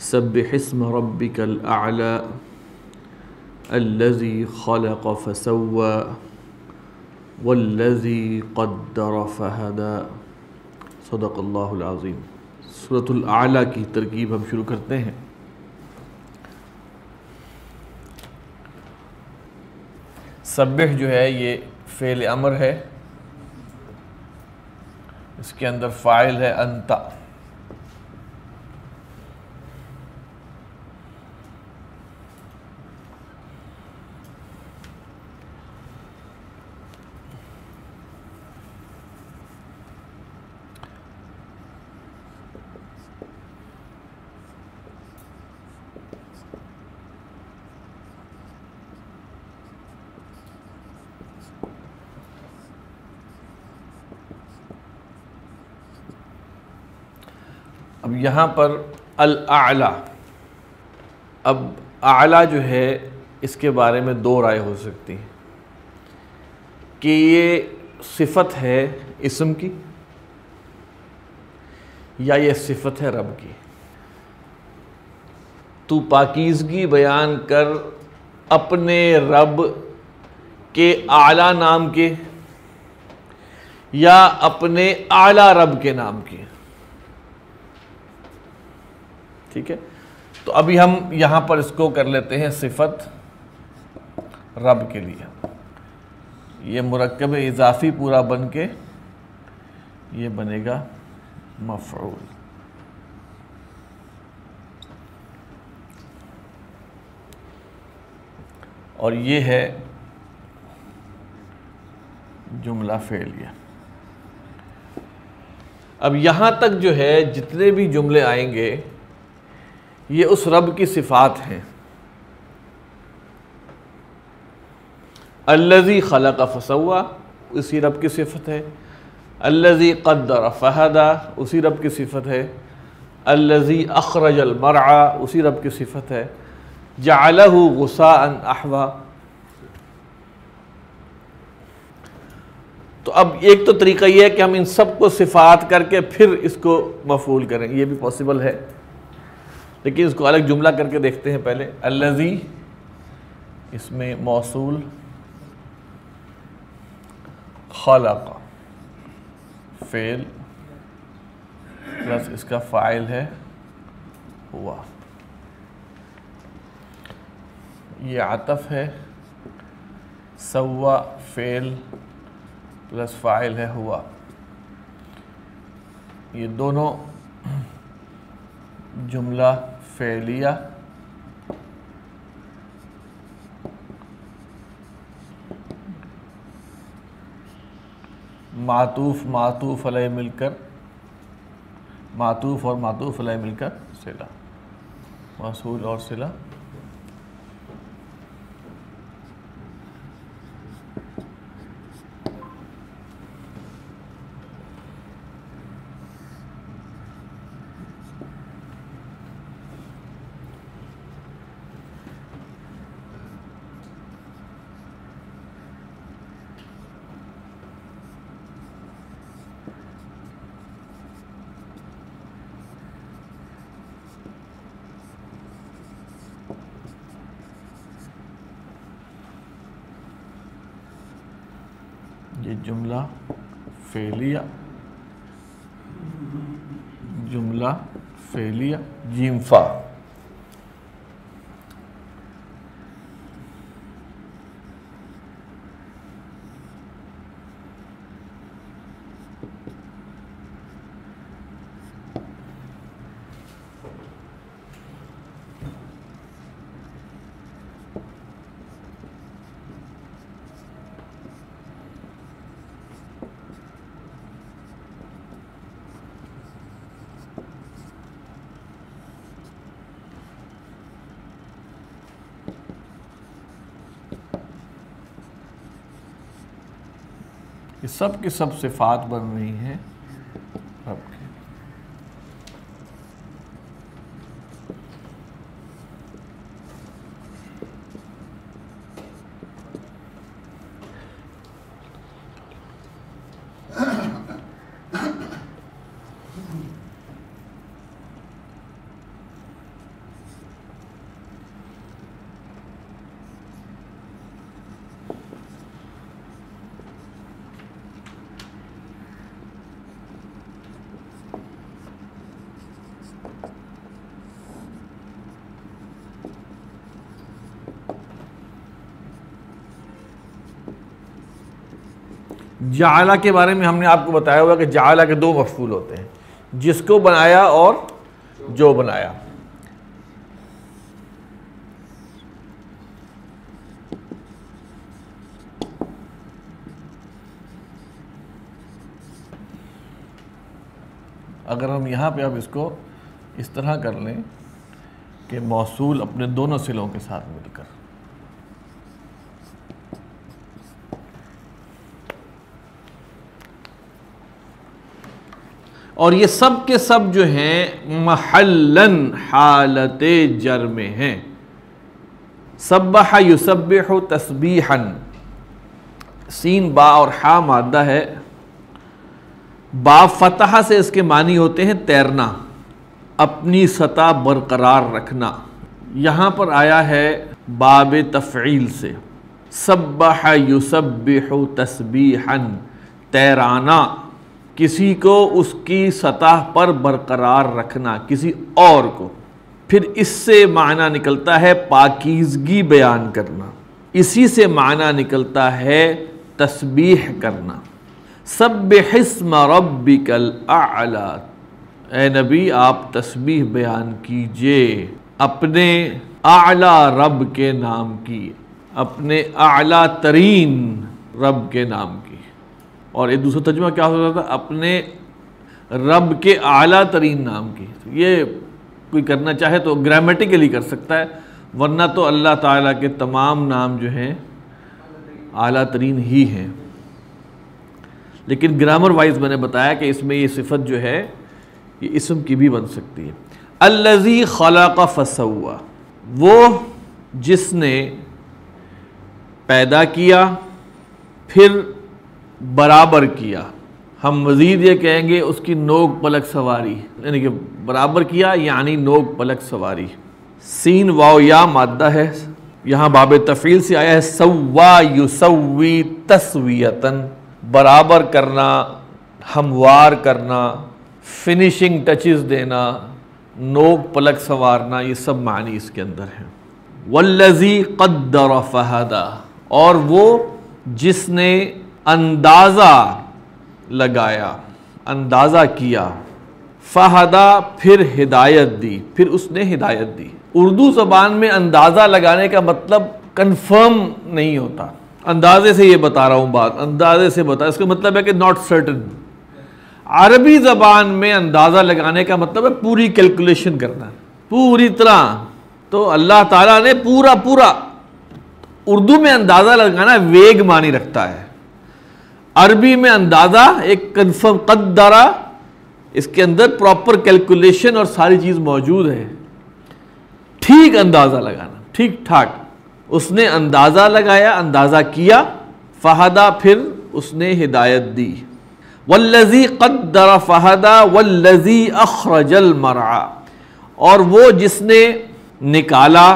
सब्बिस्म रब्बिकल अला अल्लज़ी खलक़ फसव्वा वल्लज़ी क़द्दर फ़हदा सदक़ल्लाहुल सूरतुल आला की तरकीब हम शुरू करते हैं। सब्ह जो है, ये फ़ेल अमर है। इसके अंदर फ़ाइल है अंता। अब यहाँ पर अल आला अब आला जो है, इसके बारे में दो राय हो सकती हैं। कि ये सिफत है इसम की, या ये सिफत है रब की? तू पाकिजगी बयान कर अपने रब के आला नाम के, या अपने आला रब के नाम के? ठीक है? तो अभी हम यहाँ पर इसको कर लेते हैं सिफत रब के लिए। ये मुरकब इजाफी पूरा बन के ये बनेगा मफरूल और ये है जुमला फेलिया अब यहाँ तक जो है जितने भी जुमले आएँगे ये उस रब की सिफात हैं। अल्लज़ी खलक फसवा उसी रब की सिफत है। अल्लज़ी कद्दर फ़हदा, उसी रब की सिफत है। अल्लज़ी अखरजल मरआ, उसी रब की सिफत है। जालहू गुस्सा अहवा। तो अब एक तो तरीका ये है कि हम इन सबको सिफात करके फिर इसको मफूल करें। ये भी पॉसिबल है। लेकिन इसको अलग जुमला करके देखते हैं पहले। अल्लज़ी, इसमें मौसूल, खलक, फेल, प्लस इसका फ़ाइल है, हुआ। ये आतफ है सवा फेल, प्लस फ़ाइल है, हुआ। ये दोनों जुमला फैलिया मातूफ मातूफ अलह मिलकर, मातूफ और मातूफ अलह मिलकर सिला। मसूल और सिला। Fá. ये सब की सब सिफात बन रही हैं रब की जाला के बारे में हमने आपको बताया हुआ कि जाला के दो मफूल होते हैं। जिसको बनाया और जो बनाया। अगर हम यहाँ पे अब इसको इस तरह कर लें कि मौसूल अपने दोनों सिलों के साथ मिलकर। और ये सब के सब जो हैं, महल्लन हालत जर में हैं। सब्बह युसब्बिह तस्बीहन। सीन बा और हा मादा है। बा फतह से इसके मानी होते हैं तैरना। अपनी सतह बरकरार रखना। यहाँ पर आया है बाब तफ़ील से। सब्बह युसब्बिह तस्बीहन। तैराना। किसी को उसकी सतह पर बरकरार रखना, किसी और को। फिर इससे माना निकलता है पाकिजगी बयान करना। इसी से माना निकलता है तस्बीह करना। सब हिस्म रबिकल आला। ए नबी, आप तस्बीह बयान कीजिए। अपने आला रब के नाम की, अपने आला तरीन रब के नाम की। और एक दूसरा तर्जुमा क्या हो रहा था? अपने रब के आला तरीन नाम की। तो ये कोई करना चाहे तो ग्रामेटिकली कर सकता है, वरना तो अल्लाह ताला के तमाम नाम जो हैं, आला तरीन ही हैं। लेकिन ग्रामर वाइज मैंने बताया कि इसमें ये सिफत जो है, ये इसम की भी बन सकती है। अल्लज़ी खला का फसुआ वो जिसने पैदा किया, फिर बराबर किया। हम मज़ीद ये कहेंगे उसकी नोक पलक सवारी, यानी कि बराबर किया, यानी नोक पलक सवारी। सीन वाओ या मादा है। यहाँ बाब तफ़ील से आया है सवा युसवी तस्वीयतन। बराबर करना, हमवार करना फिनिशिंग टचेस देना, नोक पलक संवारना, ये सब मानी इसके अंदर हैं। वल्लजी कद्दर फहदा। और वो जिसने अंदाज़ा लगाया, अंदाज़ा किया। फ़हदा फिर हिदायत दी, फिर उसने हिदायत दी। उर्दू ज़बान में अंदाज़ा लगाने का मतलब कंफर्म नहीं होता। अंदाजे से ये बता रहा हूँ बात, अंदाजे से बता, इसका मतलब है कि नॉट सर्टन अरबी ज़बान में अंदाज़ा लगाने का मतलब है पूरी कैलकुलेशन करना। पूरी तरह तो अल्लाह ताला ने पूरा पूरा उर्दू में अंदाज़ा लगाना वेग मानी रखता है। अरबी में अंदाज़ा, एक कन्फर्म कद्दारा, इसके अंदर प्रॉपर कैलकुलेशन और सारी चीज़ मौजूद है। ठीक अंदाज़ा लगाना, ठीक ठाक। उसने अंदाज़ा लगाया, अंदाज़ा किया, फ़हदा फिर उसने हिदायत दी। वल्लजी कद्दर फ़हदा, वल्लजी अखरजल मरा और वो जिसने निकाला,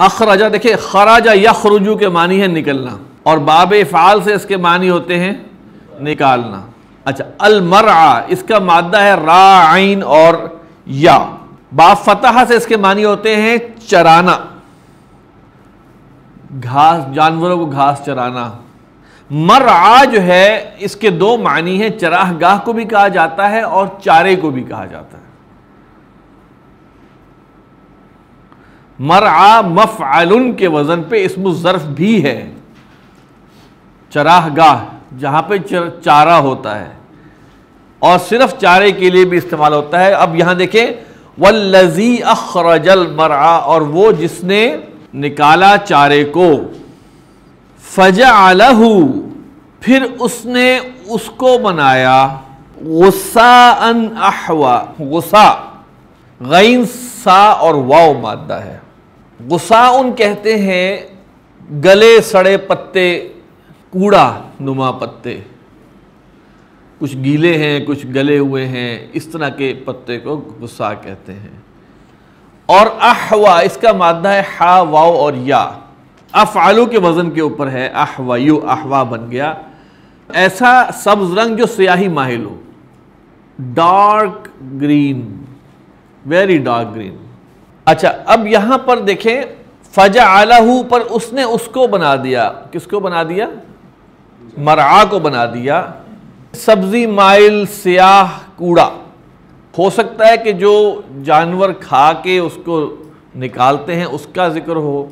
अखरजा, देखिए, खराजा यखरुजू के मानी है निकलना। और बाब फ़ाल से इसके मानी होते हैं निकालना। अच्छा अलमरा इसका मादा है रा आइन और या। बाब फतह से इसके मानी होते हैं चराना। घास, जानवरों को घास चराना। मरआ जो है, इसके दो मानी हैं, चराहगाह को भी कहा जाता है और चारे को भी कहा जाता है। मरआ मफ़ालुन के वज़न पे इसम ज़र्फ भी है। चराहगाह। जहाँ पे चारा होता है। और सिर्फ़ चारे के लिए भी इस्तेमाल होता है। अब यहाँ देखें, वल्लजी अखरजल मरा और वो जिसने निकाला चारे को फजा फिर उसने उसको बनाया गुस्सा अन अहवा, गुस्सा, गैन, सा और वाव मादा है। गुस्सा उन कहते हैं, गले सड़े पत्ते कूड़ा नुमा पत्ते। कुछ गीले हैं, कुछ गले हुए हैं, इस तरह के पत्ते को गुस्सा कहते हैं। और अहवा, इसका मादा है हा, वाव और या। अफ़ालू के वज़न के ऊपर है, अहवा, यू, अहवा बन गया। ऐसा सब्ज रंग जो स्याही माहिल हो। Dark green very dark green अच्छा अब यहाँ पर देखें फजा आलाहू पर उसने उसको बना दिया। किसको बना दिया? मरा को बना दिया। सब्ज़ी माइल स्याह कूड़ा। हो सकता है कि जो जानवर खा के उसको निकालते हैं, उसका ज़िक्र हो,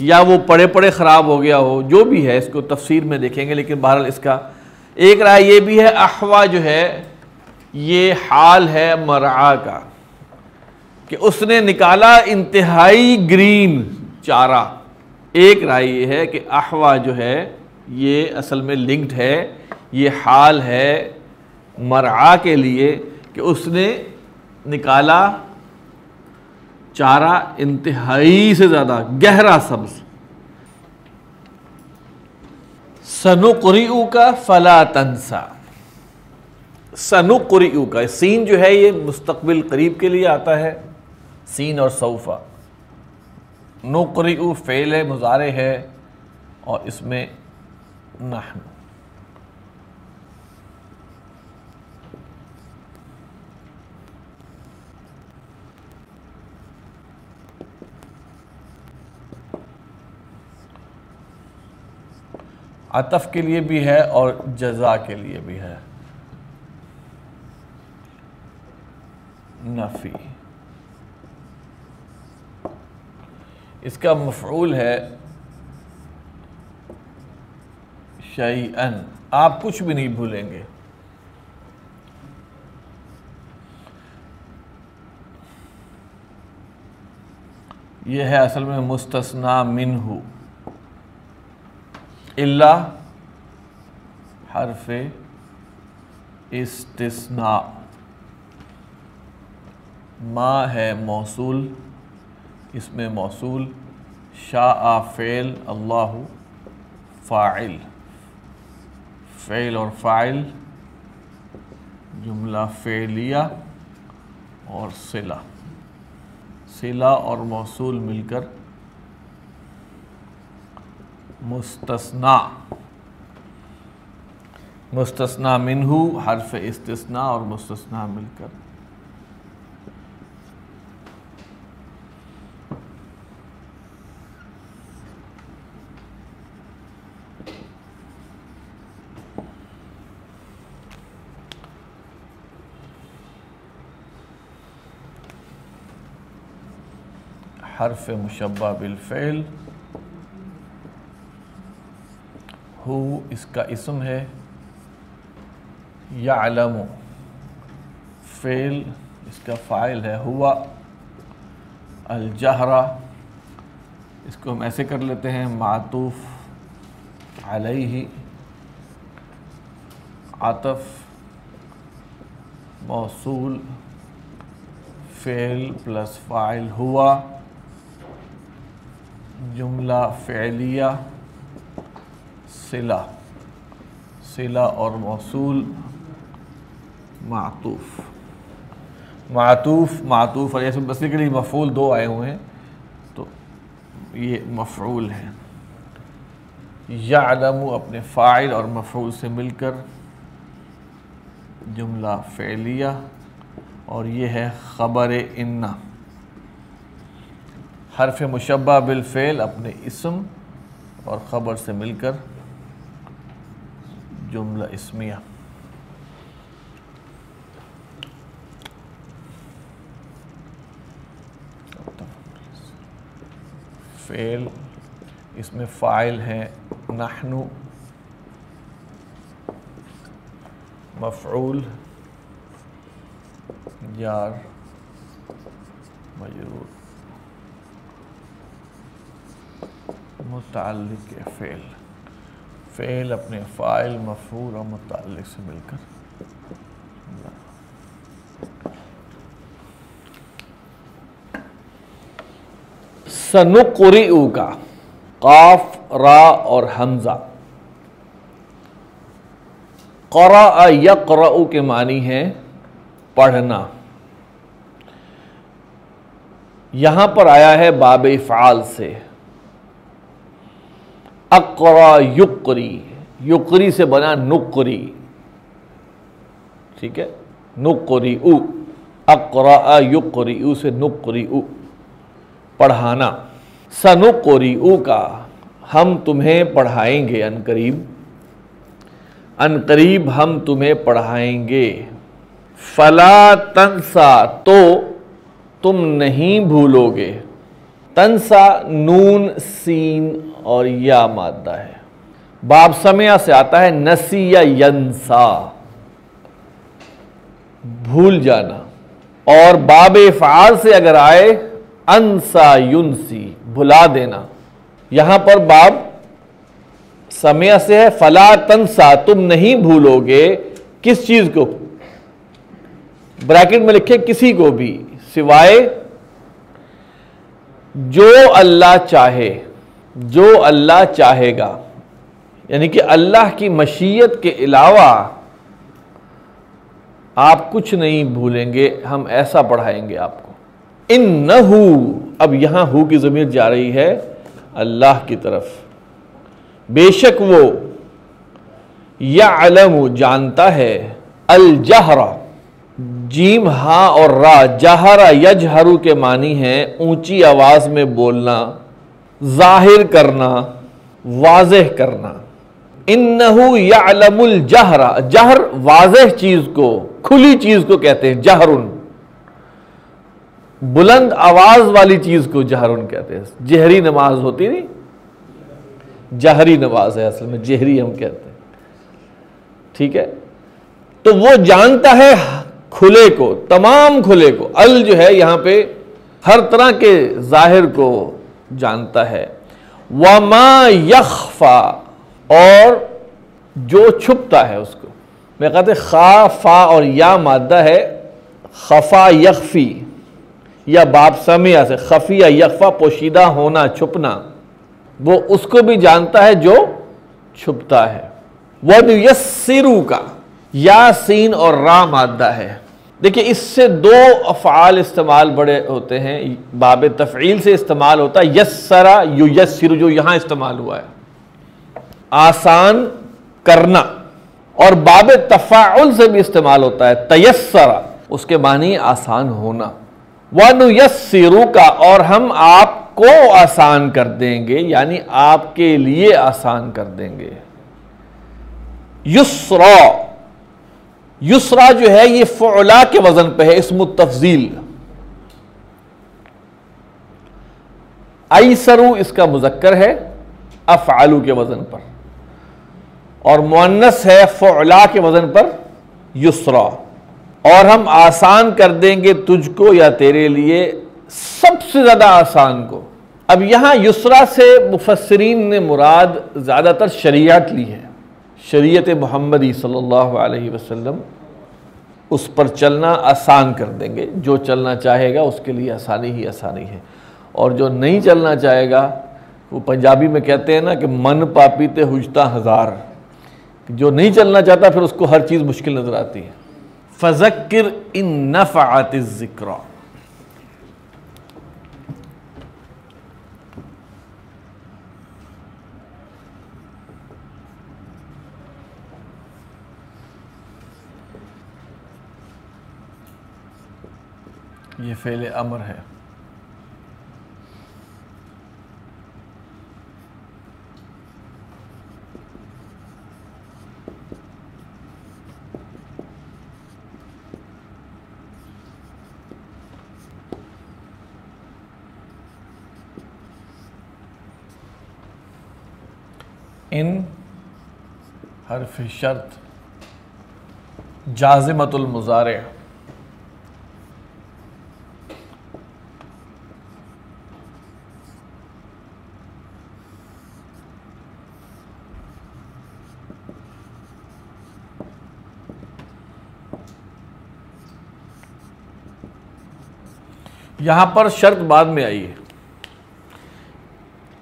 या वो पड़े पड़े ख़राब हो गया हो, जो भी है, इसको तफसीर में देखेंगे, लेकिन बहरहाल इसका एक राय ये भी है, अहवा जो है, ये हाल है मरा का, कि उसने निकाला इंतहाई ग्रीन चारा। एक राय ये है कि अहवा जो है ये असल में लिंक्ड है, ये हाल है मरा के लिए कि उसने निकाला चारा इंतहाई से ज़्यादा, गहरा सब्ज। सनुकुरियू का फला तनसा सनुकुरियू का सीन जो है ये मुस्तबिल करीब के लिए आता है, सीन और सऊफ़ा। नुकुरियू फ़ेल है, मुजारे है और इसमें नहन अतफ के लिए भी है और जजा के लिए भी है नफ़ी इसका मफूल है शैन आप कुछ भी नहीं भूलेंगे। यह है असल में मुस्तना मिनहू। इल्ला हरफ इस्तिस्ना। मा है मौसूल, इसमें मौसूल, शाह फ़ेल, अल्लाह फ़ाइल। फ़ेल और फ़ाइल जुमला फ़ेलिया और सिला सिला और मौसूल मिलकर मुस्तना मुस्तना मिनहू हरफ इस्तना और मुस्तना मिलकर हरफ मुशबा बिलफ़ेल हु इसका इसम है यालम फ़ेल इसका फ़ाइल है हुआ अलजहरा इसको हम ऐसे कर लेते हैं मातूफ़ अलैहि आतफ मौसूल फ़ेल प्लस फ़ाइल हुआ जुमला फ़ैलिया, सिला सिला और मौसूल, मातूफ़। मातूफ़ मातूफ़ और के लिए मफूल दो आए हुए हैं तो ये मफूल है। यालमु अपने फ़ाइल और मफूल से मिलकर, जुमला फ़ैलिया, और ये है ख़बर इन्ना हरफ मुशबा बिलफ़ेल अपने इसम और ख़बर से मिलकर जुमला इसमिया। फ़ेल, इसमें फ़ाइल हैं, नहनु मफ़ूल यार, मजरूर। मुतल फ़ेल। फ़ेल अपने फ़ाइल मफूर और मुतल से मिलकर। सनुकुरी का काफ, रा और हमज़ा। करा यकरा के मानी है पढ़ना। यहाँ पर आया है बाब फ़ाल से। अकरा युक्री। युक्री से बना नुकरी। ठीक है? नुकरी उ अकरा युक्री उ से नुकरी उ पढ़ाना। सनुकरी उ का हम तुम्हें पढ़ाएँगे, अनकरीब। अनकरीब हम तुम्हें पढ़ाएँगे। फला तनसा तो तुम नहीं भूलोगे। तनसा नून, सीन और या मादा है। बाब समय से आता है नसी या यंसा। भूल जाना। और बाब फ़ाल से अगर आए, अनसा युनसी, भुला देना। यहाँ पर बाब समय से है, फला तनसा तुम नहीं भूलोगे किस चीज़ को? ब्रैकेट में लिखे किसी को भी, सिवाय जो अल्लाह चाहे। जो अल्लाह चाहेगा, यानी कि अल्लाह की मशीयत के अलावा आप कुछ नहीं भूलेंगे, हम ऐसा पढ़ाएँगे आपको। इन न अब यहाँ हु की जमीर जा रही है, अल्लाह की तरफ़। बेशक वो या अलम जानता है अल जहरा जीम हा और रा, जहरा यजहरू के मानी है, ऊँची आवाज़ में बोलना। ज़ाहिर करना, वाजह करना। इन्नहु यालमुल जहरा, जहर वाजह चीज़ को, खुली चीज़ को कहते हैं, जहरुन। बुलंद आवाज़ वाली चीज़ को जहरुन कहते हैं। जहरी नमाज़ होती नहीं? जहरी नमाज़ है असल में, जहरी हम कहते हैं। ठीक है? तो वो जानता है खुले को, तमाम खुले को। अल जो है यहाँ पे, हर तरह के ज़ाहिर को जानता है। वमा यखफा, और जो छुपता है उसको। मैं कहते खा, फा और या मादा है खफा यखफी, या बाप समिया से खफिया यखफा, पोशीदा होना, छुपना। वो उसको भी जानता है जो छुपता है। वह यसिरू का या सीन और रा मादा है। देखिए, इससे दो अफ़ाल इस्तेमाल बड़े होते हैं। बाब तफ़ील से इस्तेमाल होता है, यस्सरा यु यस्सिर जो यहाँ इस्तेमाल हुआ है। आसान करना और बाब तफ़ाउल से भी इस्तेमाल होता है तयसरा उसके मानी आसान होना। वन यस्सिरु का, और हम आपको आसान कर देंगे, यानी आपके लिए आसान कर देंगे। युसरा युसरा जो है, ये फ़ोला के वज़न पे है, इसम तफजील। आईसरू इसका मुजक्कर है अफ़ालू के वज़न पर। और मुन्नस है फ़ोला के वज़न पर, युसरा। और हम आसान कर देंगे तुझको या तेरे लिए, सबसे ज़्यादा आसान को। अब यहाँ युसरा से मुफसरीन ने मुराद ज़्यादातर शरीयत ली है। शरीयत मोहम्मदी सल्लल्लाहु अलैहि वसल्लम उस पर चलना आसान कर देंगे। जो चलना चाहेगा, उसके लिए आसानी ही आसानी है। और जो नहीं चलना चाहेगा, वो पंजाबी में कहते हैं ना कि मन पापीते हुजता हज़ार। जो नहीं चलना चाहता, फिर उसको हर चीज़ मुश्किल नज़र आती है। फ़ज़क्र इन नफ़ात ये फ़ेल अमर है। इन हरफ शर्त जाजिमतुल यहाँ पर शर्त बाद में आई है।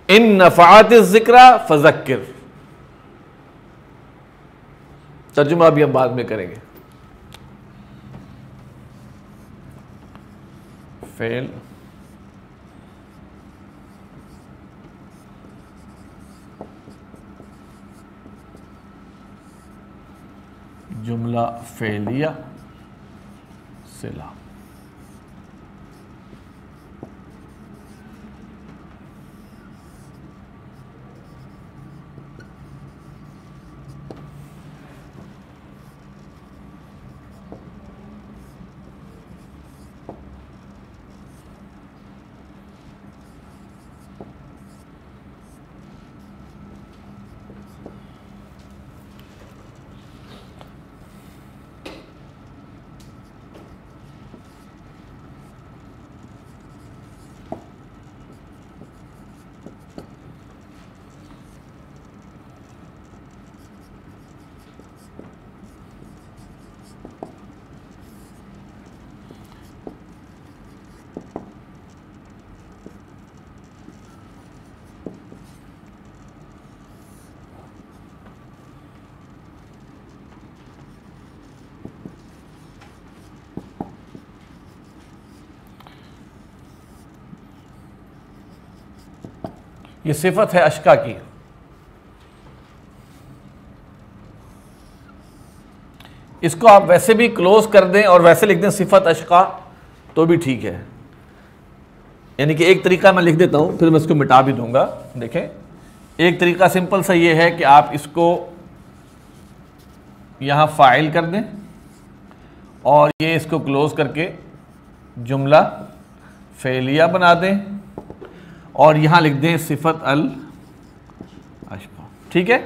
इन नफात जिक्रा फजक्र तर्जुमा भी हम बाद में करेंगे। फेल। जुमला फेलिया। सिला। ये सिफत है अशका की। इसको आप वैसे भी क्लोज कर दें और वैसे लिख दें सिफत अशका तो भी ठीक है। यानी कि एक तरीका मैं लिख देता हूँ, फिर मैं इसको मिटा भी दूँगा। देखें, एक तरीका सिंपल सा ये है कि आप इसको यहाँ फ़ाइल कर दें और ये इसको क्लोज करके जुमला फेलिया बना दें। और यहाँ लिख दें सिफत अल अशफा। ठीक है?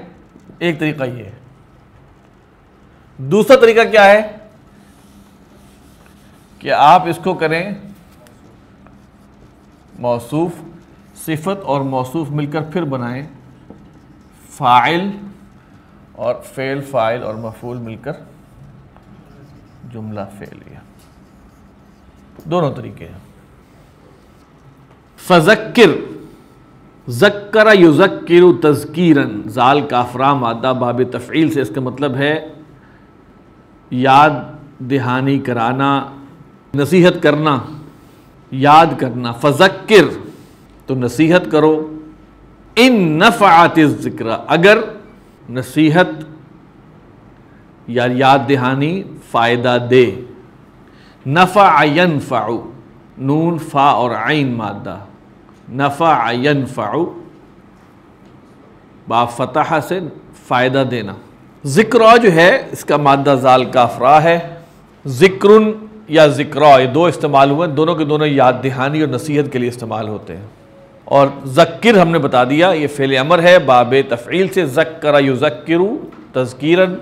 एक तरीका ये है। दूसरा तरीका क्या है? कि आप इसको करें मौसूफ, सिफत और मौसूफ मिलकर फिर बनाएँ फ़ाइल और फेल फ़ाइल और मफूल मिलकर जुमला फेलिया दोनों तरीके हैं। फ़ज़क्र ज़क्कर युज़क्र तज़कीरन। ज़ाल काफरा, मादा, बाब तफ़ील से इसका मतलब है याद दहानी कराना, नसीहत करना, याद करना। फ़ज़क्र तो नसीहत करो। इन नफ़ात ज़िक्र, अगर नसीहत या याद दहानी फ़ायदा दे। नफ़ा आयन फ़ाऊ नून, फ़ा और आइन मादा। नफ़ा आयन फ़ाऊ बाफ़तः से फ़ायदा देना। ज़िक्र जो है, इसका मादा ज़ाल का अफरा है। ज़िक्र या ज़िक्र, ये दो इस्तेमाल हुए दोनों के दोनों याद दहानी और नसीहत के लिए इस्तेमाल होते हैं। और ज़क्र हमने बता दिया, ये फ़ेल अमर है, बाब तफ़ील से ज़क्र युज़क्र तज़कीरन,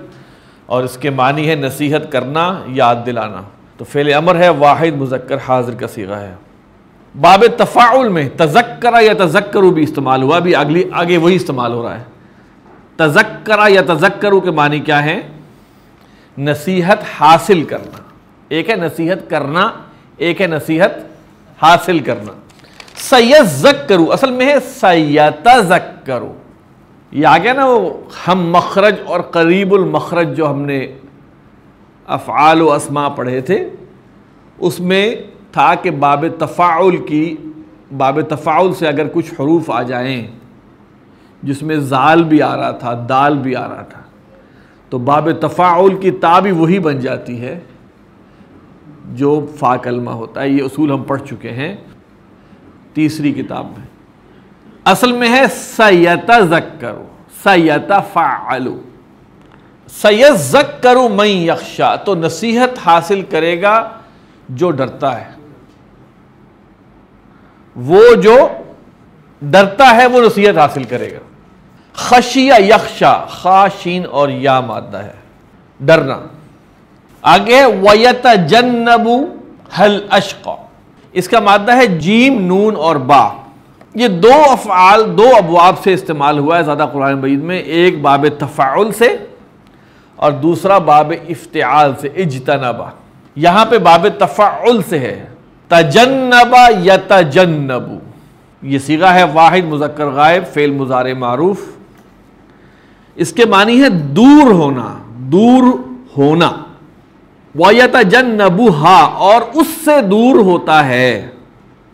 और इसके मानी है नसीहत करना, याद दिलाना। तो फ़ेल अमर है, वाहिद मुजक्र हाजिर का सीगा है। बाब तफ़ाउल में तजक्रा या तजक्रू भी इस्तेमाल हुआ, अभी अगली, आगे वही इस्तेमाल हो रहा है। तजक्रा या तजक्रू के मानी क्या है? नसीहत हासिल करना। एक है नसीहत करना, एक है नसीहत हासिल करना। सैयद करूँ असल में है सैयत करूँ ये आ गया ना वो हम मखरज और करीबुल मखरज जो हमने अफ़ाल असमा पढ़े थे, उसमें था कि बाब तफ़ाउल की, बाब तफ़ाउल से अगर कुछ हरूफ आ जाएँ, जिसमें ज़ाल भी आ रहा था, दाल भी आ रहा था तो बाब तफ़ाउल की ता भी वही बन जाती है जो फ़ा कलमा होता है। ये असूल हम पढ़ चुके हैं, तीसरी किताब में। असल में है सैता जक करो सैता फ़ालू सैद जक करो मई यक्षा तो नसीहत हासिल करेगा जो डरता है। वो जो डरता है, वो नसीहत हासिल करेगा। खशिया यक्षा खाशीन और या मादा है। डरना। आगे वयत जन्नबू हल अशका। इसका मादा है जीम, नून और बा। ये दो अफ़ाल दो अबवाब से इस्तेमाल हुआ है ज़्यादा कुरान मजीद में। एक बाब तफ़ाउल से और दूसरा बाब इफ्तियाल से, इजतनबा। यहाँ पे बाब तफ़ाउल से है। तजन्नबा या तजन्नबू ये सीगा है वाहिद, मुजक्कर गायब, फेल मुजार मारूफ। इसके मानी है दूर होना दूर होना। वायता जन नबू हा, और उससे दूर होता है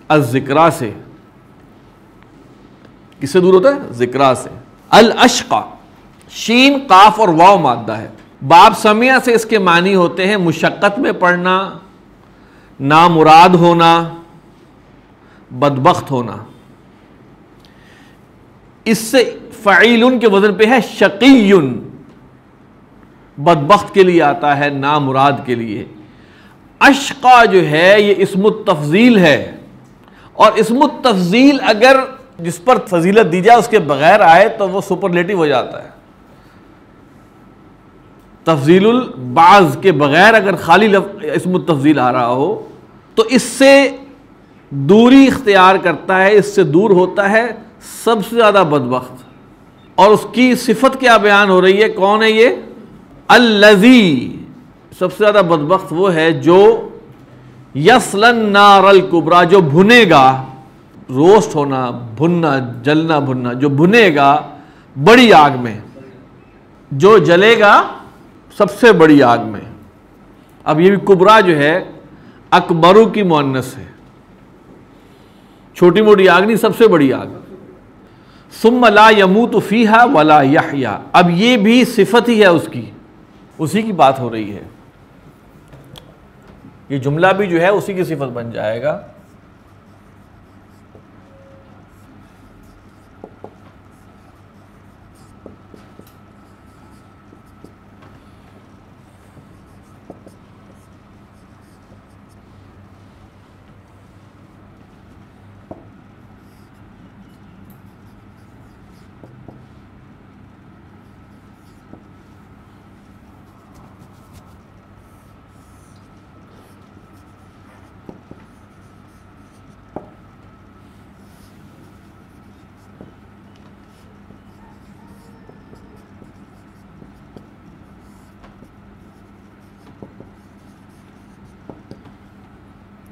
अजिक्रा से। किससे दूर होता है? जिक्रा से। अल अशका शीन, काफ और वाव मादा है। बाप समिया से इसके मानी होते हैं मुशक्क़त में पढ़ना नामुराद होना, बदबख्त होना। इससे फ़ील के वज़न पे है, शकीयुन। बदबख्त के लिए आता है, नामुराद के लिए। अशका जो है, ये इसम तफजील है। और इसम तफजील अगर जिस पर फजीलत दी जाए, उसके बगैर आए तो वो सुपरलेटिव हो जाता है। तफजील बाज के बगैर अगर खाली इसम तफजील आ रहा हो तो इससे दूरी इख्तियार करता है, इससे दूर होता है सबसे ज़्यादा बदबख्त। और उसकी सिफत क्या बयान हो रही है? कौन है ये? अल्लजी। सबसे ज़्यादा बदबख्त वो है जो यसलन नारल कुबरा, जो भुनेगा, रोस्ट होना, भुनना, जलना, भुनना, जो भुनेगा बड़ी आग में, जो जलेगा सबसे बड़ी आग में। अब ये भी कुबरा जो है अकबरू की मुन्नस है। छोटी मोटी आग नहीं, सबसे बड़ी आग। सुम ला यमूत फ़ीहा वला यहा अब ये भी सिफत ही है उसकी। उसी की बात हो रही है। ये जुमला भी जो है, उसी की सिफत बन जाएगा।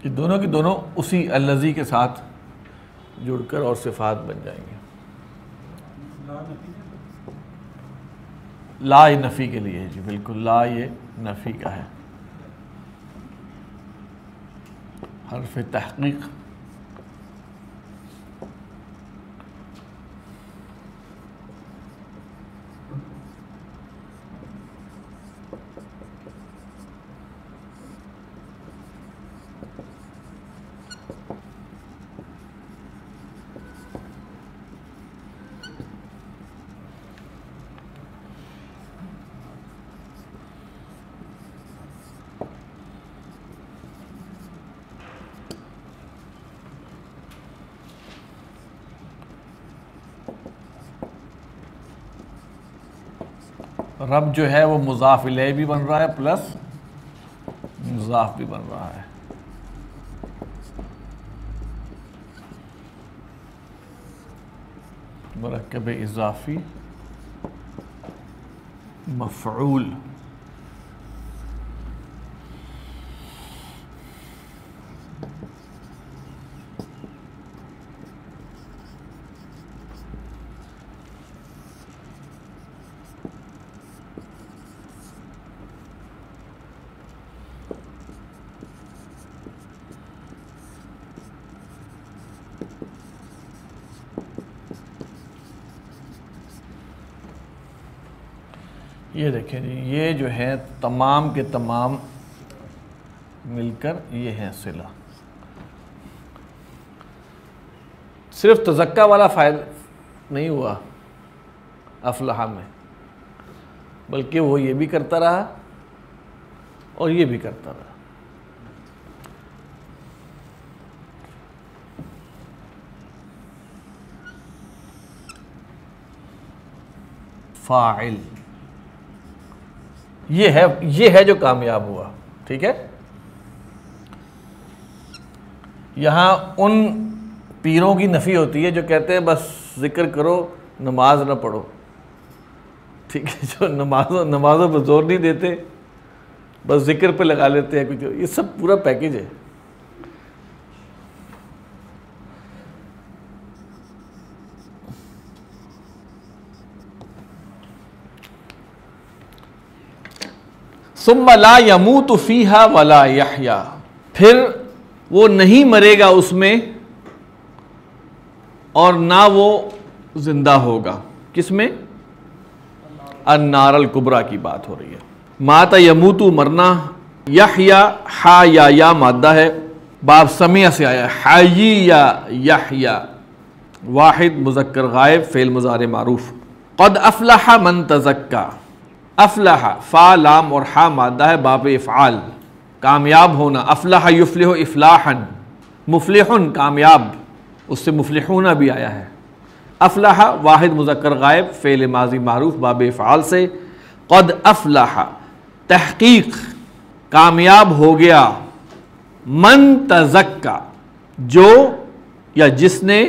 कि दोनों की दोनों उसी अलजी के साथ जुड़कर और सिफात बन जाएँगे। ला नफ़ी के लिए जी, बिल्कुल ला ये नफ़ी का है। हरफ तहकीक। रब जो है वो मुजाफिल भी बन रहा है, प्लस मुजाफ भी बन रहा है। मरकब इजाफी मफूल। ये देखें जी, ये जो है तमाम के तमाम मिलकर ये हैं सिला। सिर्फ़ तजक्का वाला फ़ायदा नहीं हुआ अफलाह में, बल्कि वो ये भी करता रहा और ये भी करता रहा। फ़ाइल। ये है ये है जो कामयाब हुआ, ठीक है? यहाँ उन पीरों की नफ़ी होती है जो कहते हैं, बस ज़िक्र करो, नमाज़ ना पढ़ो। ठीक है, जो नमाजों नमाजों पर ज़ोर नहीं देते, बस ज़िक्र पे लगा लेते हैं कुछ। ये सब पूरा पैकेज है। सुम्मा ला यमूत फीहा वला यहया। फिर वो नहीं मरेगा उसमें और ना वो ज़िंदा होगा। किसमें? अन्नारल कुबरा की बात हो रही है। माता यमूतु मरना, यहया, हा या या मादा है। बाब समय से आया हाई या यहया। वाहिद, मुजक्कर, गायब, फेल मुजार मारूफ। कद अफलाहा मन तजक्का। अफलाहा फ़ा लाम और हा मादा है बाब इफ़ाल कामयाब होना, अफलाह युफलह इफ़लाहन। मुफलहन कामयाब, उससे मुफलहूना भी आया है। अफलाह, वाहिद मुजक्र गायब, फ़ेल, माजी, मारूफ बाब इफ़ाल से। कद अफलाह, तहकीक, कामयाब हो गया। मन तजक्का, जो या जिसने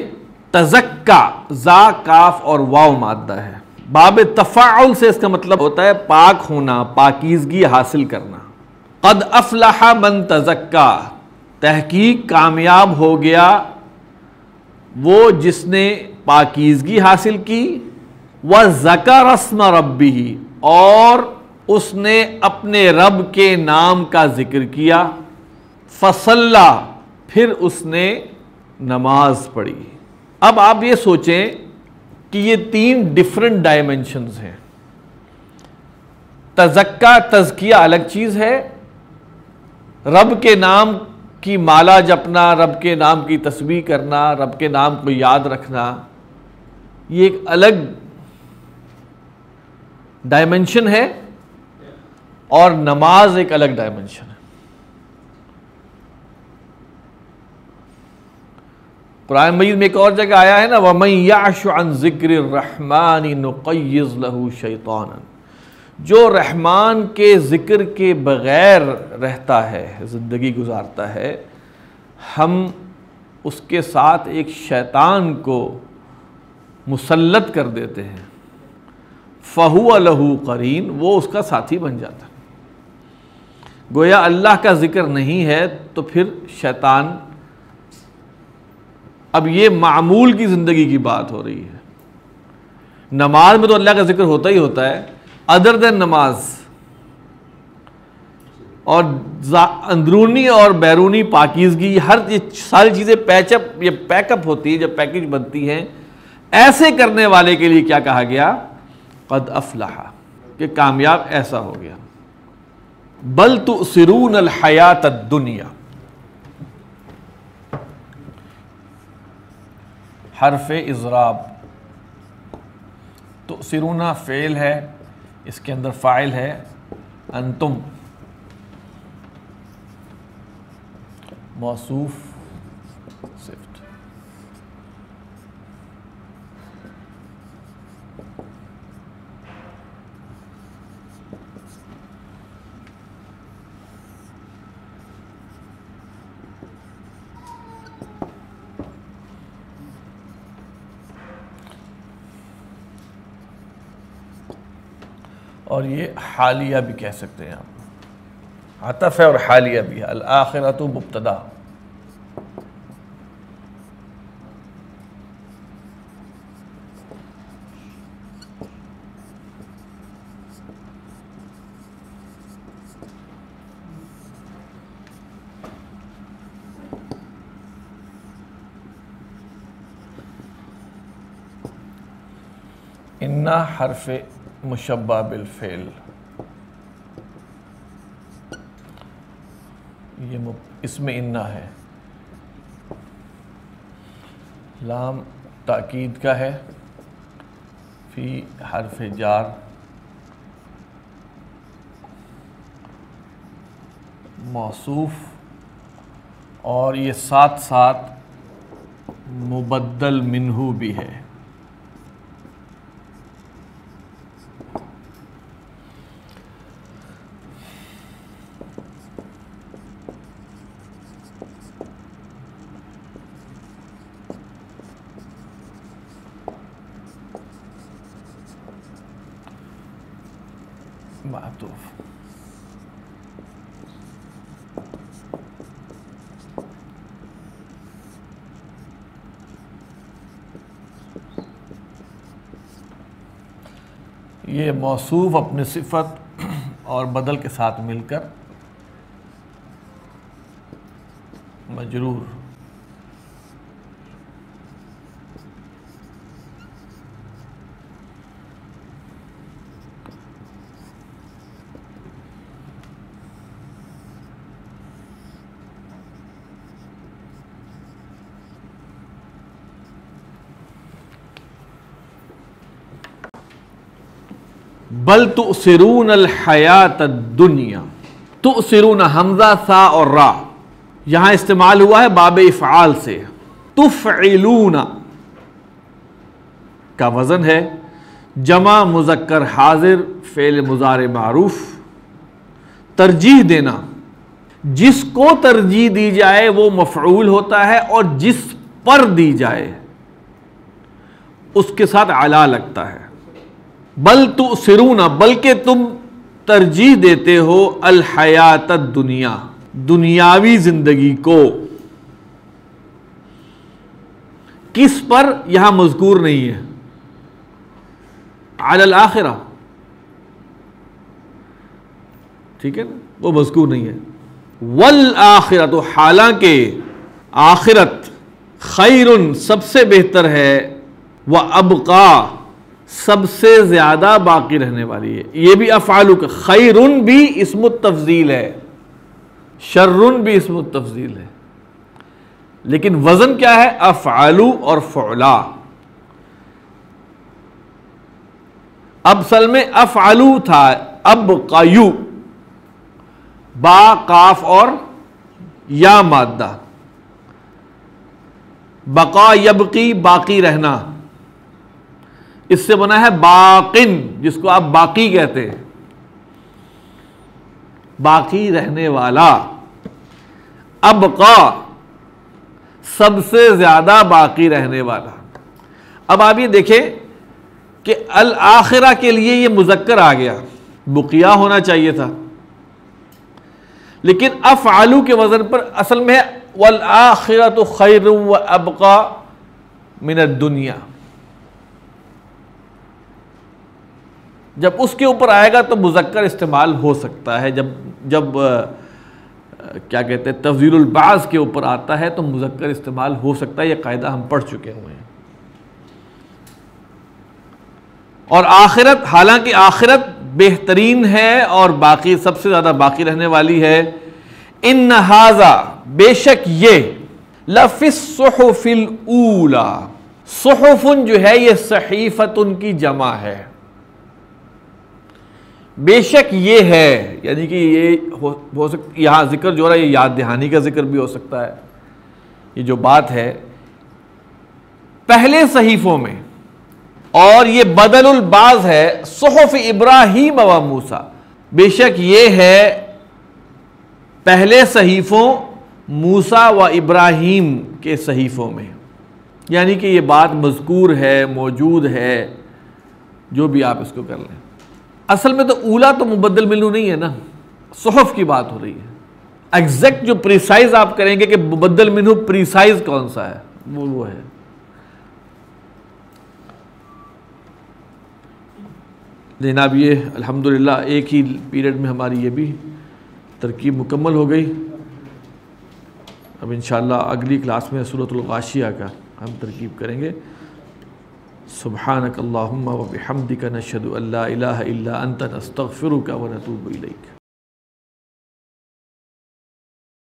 तजक्का, जा, काफ और वाव मादा है। बाब तफ़ाउल से इसका मतलब होता है पाक होना, पाकिजगी हासिल करना। कद अफलाह मन तजक्का, तहकीक कामयाब हो गया, वो जिसने पाकिजगी हासिल की वह जका रस्म रबी और उसने अपने रब के नाम का ज़िक्र किया, फसल्ला, फिर उसने नमाज़ पढ़ी। अब आप ये सोचें कि ये तीन डिफरेंट डायमेंशंस हैं। तजक्का, तजकिया अलग चीज़ है। रब के नाम की माला जपना, रब के नाम की तस्वीर करना, रब के नाम को याद रखना, ये एक अलग डायमेंशन है और नमाज़ एक अलग डायमेंशन है। कुरान मजीद में एक और जगह आया है ना वमई याशन ज़िक्र रहमान लहू शैतान जो रहमान के ज़िक्र के बग़ैर रहता है, ज़िंदगी गुजारता है, हम उसके साथ एक शैतान को मुसलत कर देते हैं। फ़हू लहू करीन, वो उसका साथी बन जाता। है गोया अल्लाह का ज़िक्र नहीं है तो फिर शैतान अब ये मामूल की ज़िंदगी की बात हो रही है। नमाज़ में तो अल्लाह का ज़िक्र होता ही होता है अदर देन नमाज़। और अंदरूनी और बैरूनी पाकिजगी, हर ये सारी चीज़ें पैचअप ये पैकअप होती है, जब पैकेज बनती हैं। ऐसे करने वाले के लिए क्या कहा गया? कद अफलाहा कि कामयाब ऐसा हो गया। बल तो सिरून अल हयात दुनिया हरफ इजराब। तो सिरुना फेल है इसके अंदर फ़ाइल है अंतुम। मौसूफ और ये हालिया भी कह सकते हैं आप आतफ है और हालिया भी है आखिरत मुबतदा इन्ना हरफ मुशबा बिलफ़ेल ये इसमें इन्ना है। लाम ताकीद का है। फ़ी हरफ जार। मौसूफ। और ये साथ साथ मुबद्दल मिनहू भी है मातूफ ये मौसूफ अपनी सिफत और बदल के साथ मिलकर मजरूर बल तो सिरून हयात दुनिया तो सिरून हमजा, सा और रा। यहाँ इस्तेमाल हुआ है बाब इफ़ाल से। तुफ़लूना का वज़न है। जमा, मुजक्कर, हाजिर, फ़ेल, मुजार, मारूफ। तरजीह देना। जिसको तरजीह दी जाए, वो मफरूल होता है और जिस पर दी जाए, उसके साथ आला लगता है। बल तो सिरूना, बल्कि तुम तरजीह देते हो अलहयात दुनिया, दुनियावी ज़िंदगी को। किस पर यहाँ मजकूर नहीं है? आल आखिरा ठीक है ना? वो मजकूर नहीं है। वल आखिरा तो हालाँकि आखिरत खैर सबसे बेहतर है वह अबका। सबसे ज़्यादा बाकी रहने वाली है। यह भी अफ़ालू का खैरुन भी इसम तफजील है। शर्रुन भी इसम तफजील है। लेकिन वज़न क्या है? अफ़ालू और फ़ला। अब सल में अफ़ालू था, अब कायु। बा, काफ और या मादा। बका, यबकी, बाकी रहना। इससे बना है बाकिन, जिसको आप बाकी कहते हैं। बाकी रहने वाला। अब का, सबसे ज़्यादा बाकी रहने वाला। अब आप ये देखें कि अल आखिरा के लिए ये मुजक्कर आ गया। बुकिया होना चाहिए था। लेकिन अफ आलू के वज़न पर असल में वल आखिरा तो खैर व अबका मिन दुनिया जब उसके ऊपर आएगा तो मुजक्कर इस्तेमाल हो सकता है। जब जब आ, क्या कहते हैं तफजीलबाज के ऊपर आता है तो मुजक्कर इस्तेमाल हो सकता है। यह कायदा हम पढ़ चुके हुए हैं। और आखिरत हालाँकि आखिरत बेहतरीन है और बाकी सबसे ज़्यादा बाकी रहने वाली है। इन नहाजा बेशक ये लफिल ऊला सहफुन जो है ये सहीफत उनकी जमा है। बेशक ये है यानी कि ये हो, हो सक यहाँ ज़िक्र जो रहा है ये याद दहानी का ज़िक्र भी हो सकता है। ये जो बात है पहले सहीफ़ों में और ये बदलबाज है सहफ इब्राहिम व मूसा। बेशक ये है पहले सहीफ़ों मूसा व इब्राहिम के सहीफ़ों में। यानी कि ये बात मजकूर है मौजूद है जो भी आप इसको कर लें। असल में तो ऊला तो मुबदल मिलू नहीं है ना। सहफ की बात हो रही है। एग्जैक्ट जो प्रिसाइज आप करेंगे कि मुबदल मिनू प्रिसाइज कौन सा है? वो वो है। जनाब ये, अल्हम्दुलिल्लाह, एक ही पीरियड में हमारी ये भी तरकीब मुकम्मल हो गई। अब इन अगली क्लास में सूरतुल्गाशिया का हम तरकीब करेंगे। सुबहानक अल्लाम व नशद अल्ला अंत नस्तगफिरुका व नतूबु इलैक